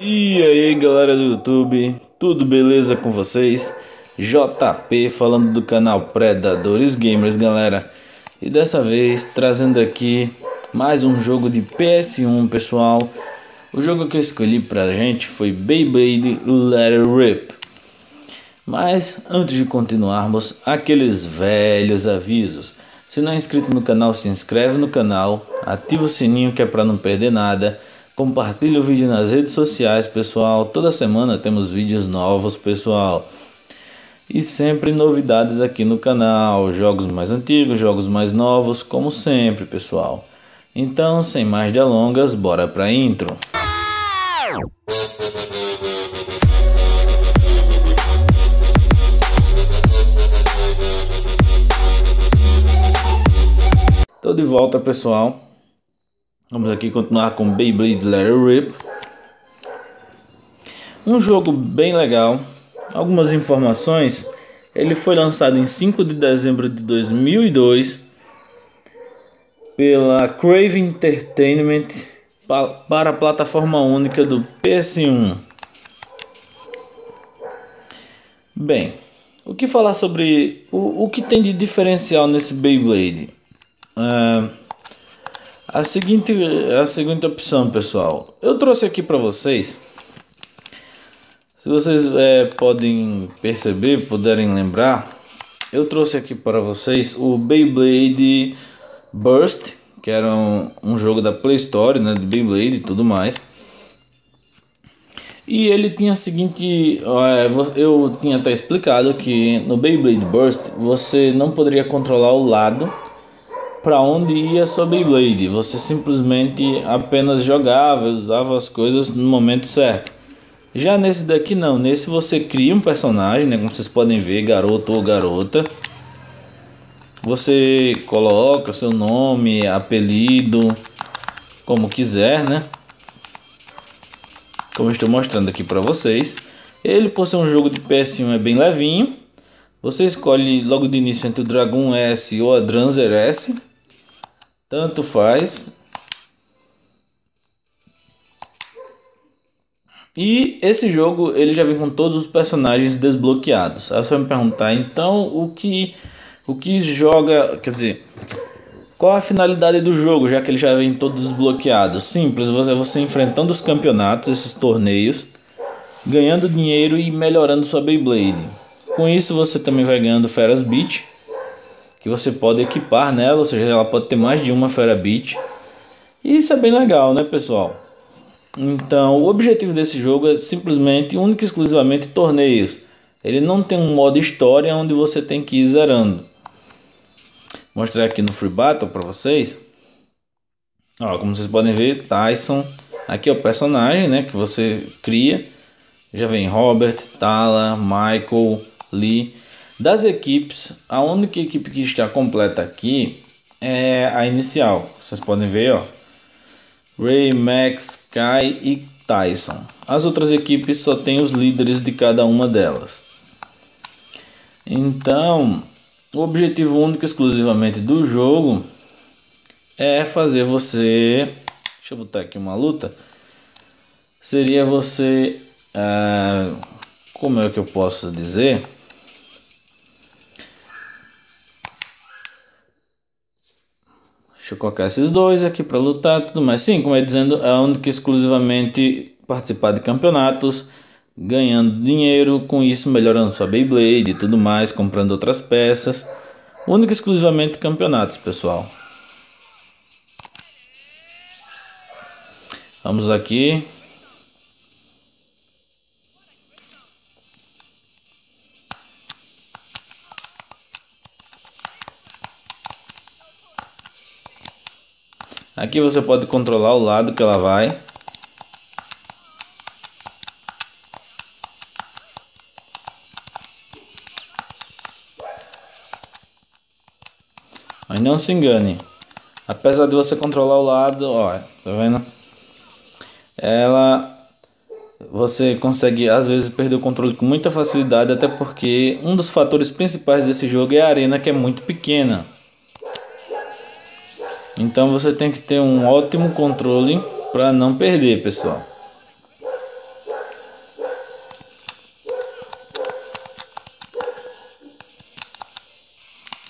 E aí galera do YouTube, tudo beleza com vocês? JP falando do canal Predadores Gamers galera. E dessa vez trazendo aqui mais um jogo de PS1 pessoal. O jogo que eu escolhi pra gente foi Beyblade Let It Rip. Mas antes de continuarmos, aqueles velhos avisos. Se não é inscrito no canal, se inscreve no canal Ativa o sininho que é pra não perder nada Compartilhe o vídeo nas redes sociais, pessoal. Toda semana temos vídeos novos, pessoal. E sempre novidades aqui no canal, jogos mais antigos, jogos mais novos, como sempre, pessoal. Então, sem mais delongas, bora pra intro. Tô de volta, pessoal. Vamos aqui continuar com Beyblade Let It Rip. Um jogo bem legal. Algumas informações. Ele foi lançado em 5 de dezembro de 2002 pela Crave Entertainment para a plataforma única do PS1. Bem, o que falar sobre o, o que tem de diferencial nesse Beyblade? Uh, a seguinte, a seguinte opção, pessoal. Eu trouxe aqui para vocês. Se vocês é, podem perceber, puderem lembrar, eu trouxe aqui para vocês o Beyblade Burst, que era um, um jogo da Play Store, né, de Beyblade e tudo mais. E ele tinha a seguinte, eu tinha até explicado que no Beyblade Burst você não poderia controlar o lado para onde ia sua Beyblade. Você simplesmente apenas jogava, usava as coisas no momento certo. Já nesse daqui não, nesse você cria um personagem, né, como vocês podem ver, garoto ou garota. Você coloca seu nome, apelido, como quiser, né? Como estou mostrando aqui para vocês. Ele, por ser um jogo de PS1, é bem levinho. Você escolhe logo de início entre o Dragon S ou a Dranzer S. Tanto faz. E esse jogo ele já vem com todos os personagens desbloqueados. Aí você vai me perguntar, então o que o que joga, quer dizer, qual a finalidade do jogo, já que ele já vem todos desbloqueados? Simples, você você enfrentando os campeonatos, esses torneios, ganhando dinheiro e melhorando sua Beyblade. Com isso você também vai ganhando Feras Beach que você pode equipar nela, ou seja, ela pode ter mais de uma Fera Beat. E isso é bem legal, né, pessoal? Então, o objetivo desse jogo é simplesmente, único e exclusivamente torneios. Ele não tem um modo história onde você tem que ir zerando. Vou mostrar aqui no Free Battle para vocês. Ó, como vocês podem ver, Tyson. Aqui é o personagem, né, que você cria. Já vem Robert, Tala, Michael, Lee. Das equipes, a única equipe que está completa aqui é a inicial. Vocês podem ver, ó. Ray, Max, Kai e Tyson. As outras equipes só tem os líderes de cada uma delas. Então, o objetivo único exclusivamente do jogo é fazer você. Deixa eu botar aqui uma luta. Seria você. Ah, como é que eu posso dizer? Deixa eu colocar esses dois aqui para lutar tudo mais. Sim, como é dizendo, é único exclusivamente participar de campeonatos, ganhando dinheiro, com isso melhorando sua Beyblade e tudo mais, comprando outras peças. Único exclusivamente campeonatos, pessoal. Vamos aqui. Aqui você pode controlar o lado que ela vai. Mas não se engane. Apesar de você controlar o lado, ó, tá vendo? Ela você consegue às vezes perder o controle com muita facilidade, até porque um dos fatores principais desse jogo é a arena que é muito pequena. Então você tem que ter um ótimo controle para não perder, pessoal.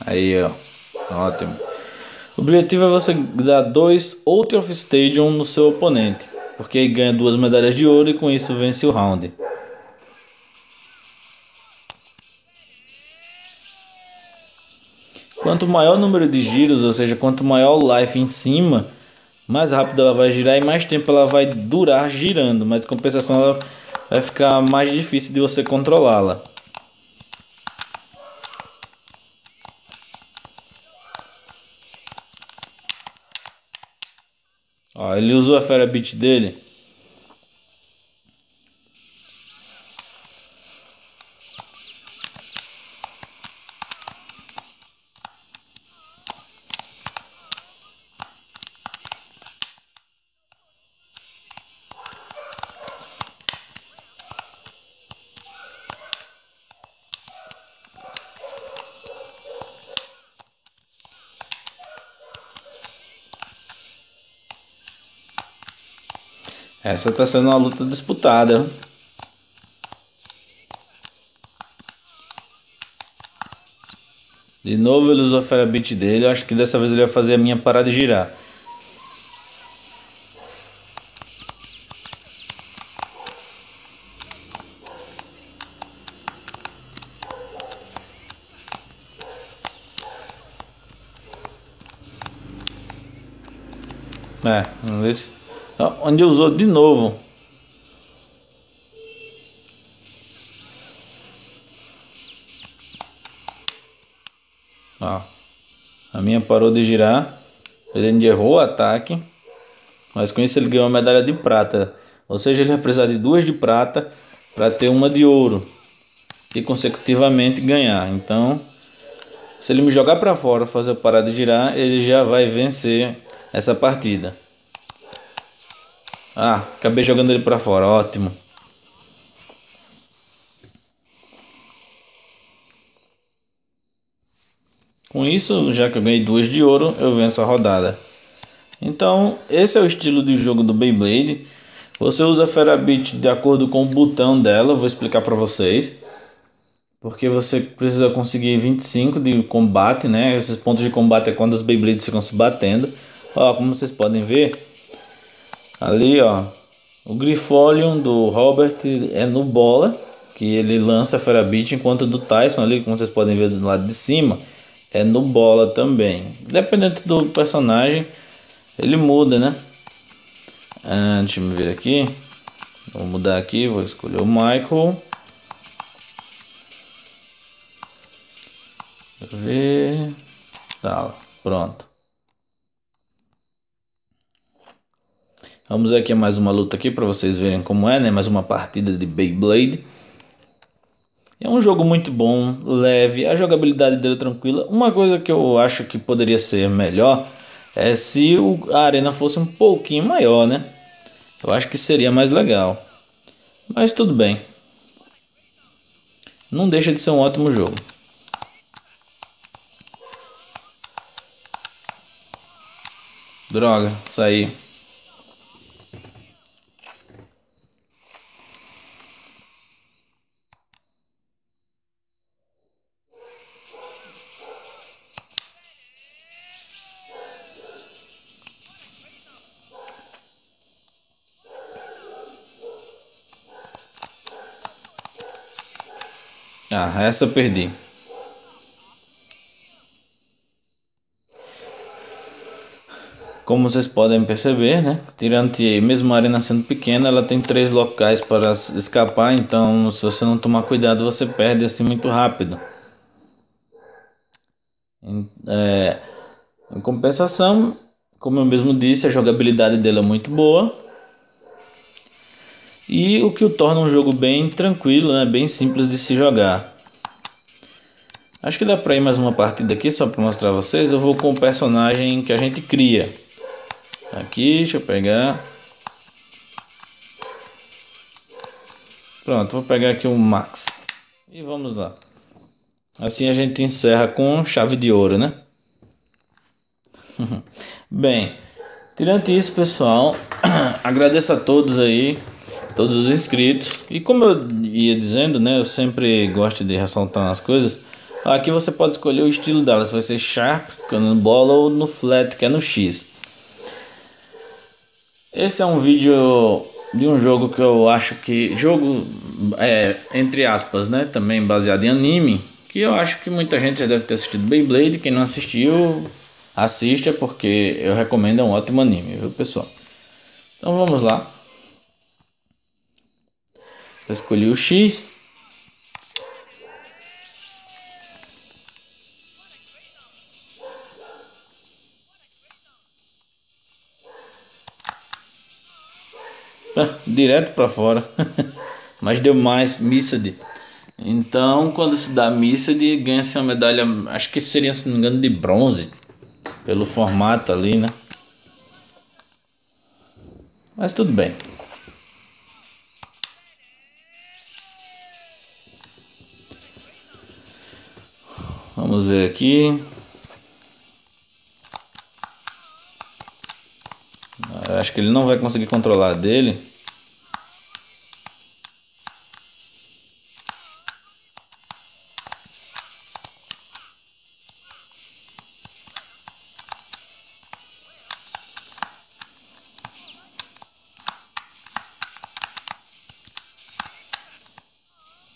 Aí, ó. Ótimo. O objetivo é você dar dois out of stadium no seu oponente, porque ganha duas medalhas de ouro e com isso vence o round. Quanto maior o número de giros, ou seja, quanto maior o life em cima, mais rápido ela vai girar e mais tempo ela vai durar girando, mas em compensação ela vai ficar mais difícil de você controlá-la. Ó, ele usou a Fera Beat dele. Essa tá sendo uma luta disputada. De novo ele usou a Fera Beat dele. Eu acho que dessa vez ele vai fazer a minha parada girar. É, vamos ver se onde usou de novo. Ó, a minha parou de girar, ele errou o ataque, mas com isso ele ganhou uma medalha de prata. Ou seja, ele vai precisar de duas de prata para ter uma de ouro e consecutivamente ganhar. Então, se ele me jogar para fora, fazer parar de girar, ele já vai vencer essa partida. Ah, acabei jogando ele para fora, ótimo. Com isso, já que eu ganhei duas de ouro, eu venço a rodada. Então, esse é o estilo de jogo do Beyblade. Você usa a Ferabit de acordo com o botão dela, vou explicar para vocês. Porque você precisa conseguir 25 de combate, né? Esses pontos de combate é quando os Beyblades ficam se batendo. Ó, como vocês podem ver, Ali, ó, o Grifolium do Robert é no bola, que ele lança Ferabit, enquanto do Tyson ali, como vocês podem ver do lado de cima, é no bola também. Dependendo do personagem, ele muda, né? Ah, deixa eu ver aqui. Vou mudar aqui, vou escolher o Michael. Deixa eu ver. Tá, pronto. Vamos ver aqui mais uma luta aqui para vocês verem como é, né? Mais uma partida de Beyblade. É um jogo muito bom, leve, a jogabilidade dele é tranquila. Uma coisa que eu acho que poderia ser melhor é se a arena fosse um pouquinho maior, né? Eu acho que seria mais legal. Mas tudo bem. Não deixa de ser um ótimo jogo. Droga, saí. Ah, essa eu perdi. Como vocês podem perceber, né? Tirante, mesmo a arena sendo pequena, ela tem três locais para escapar. Então, se você não tomar cuidado, você perde assim muito rápido. É, em compensação, como eu mesmo disse, a jogabilidade dele é muito boa. E o que o torna um jogo bem tranquilo, né? bem simples de se jogar. Acho que dá para ir mais uma partida aqui só para mostrar a vocês. Eu vou com o personagem que a gente cria. Aqui, deixa eu pegar. Pronto, vou pegar aqui o Max. E vamos lá. Assim a gente encerra com chave de ouro, né? Bem, tirando isso, pessoal, agradeço a todos aí todos os inscritos. E como eu ia dizendo, né, eu sempre gosto de ressaltar as coisas. Aqui você pode escolher o estilo dela, se vai ser Sharp, é no bola, ou no Flat, que é no X. Esse é um vídeo de um jogo que eu acho que jogo é entre aspas, né, também baseado em anime, que eu acho que muita gente já deve ter assistido Beyblade, quem não assistiu, assista porque eu recomendo, é um ótimo anime, viu, pessoal? Então vamos lá. Eu escolhi o X. direto para fora. Mas deu mais Missad. Então, quando se dá Missad, ganha-se uma medalha, acho que seria, se não me engano, de bronze. Pelo formato ali, né? Mas tudo bem. Ver aqui. Acho que ele não vai conseguir controlar dele.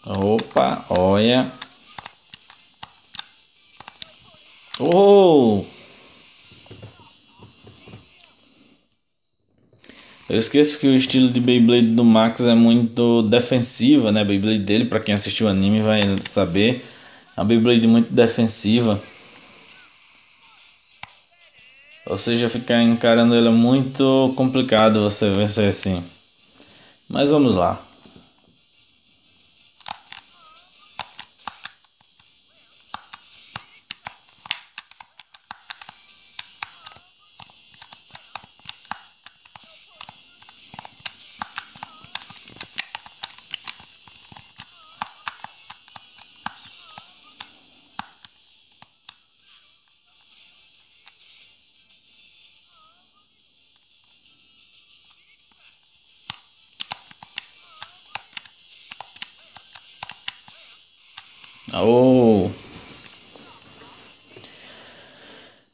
Opa, olha. Oh! Eu esqueço que o estilo de Beyblade do Max é muito defensiva, né? A Beyblade dele, para quem assistiu o anime vai saber, é uma Beyblade muito defensiva. Ou seja, ficar encarando ele é muito complicado você vencer assim. Mas vamos lá.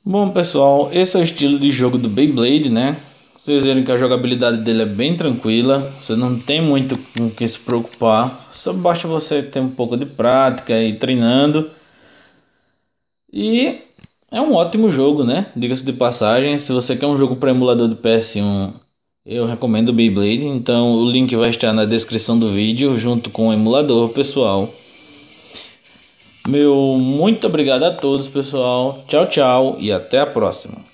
Bom pessoal, esse é o estilo de jogo do Beyblade, né? Vocês verem que a jogabilidade dele é bem tranquila, você não tem muito com o que se preocupar, só basta você ter um pouco de prática e treinando. E é um ótimo jogo, né? Diga-se de passagem, se você quer um jogo para emulador do PS1, eu recomendo o Beyblade, então o link vai estar na descrição do vídeo junto com o emulador, pessoal. Meu muito obrigado a todos, pessoal. Tchau, tchau e até a próxima.